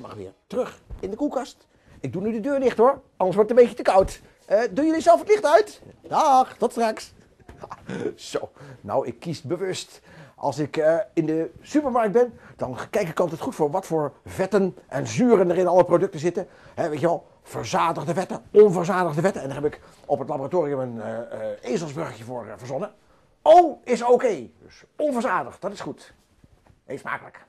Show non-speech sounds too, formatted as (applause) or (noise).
Mag weer terug in de koelkast. Ik doe nu de deur dicht hoor, anders wordt het een beetje te koud. Uh, doen jullie zelf het licht uit? Dag, tot straks. (laughs) Zo, nou ik kies bewust. Als ik uh, in de supermarkt ben, dan kijk ik altijd goed voor wat voor vetten en zuren er in alle producten zitten. He, weet je wel, verzadigde vetten, onverzadigde vetten. En daar heb ik op het laboratorium een uh, voor verzonnen. O is oké, dus onverzadigd, dat is goed. Eet smakelijk.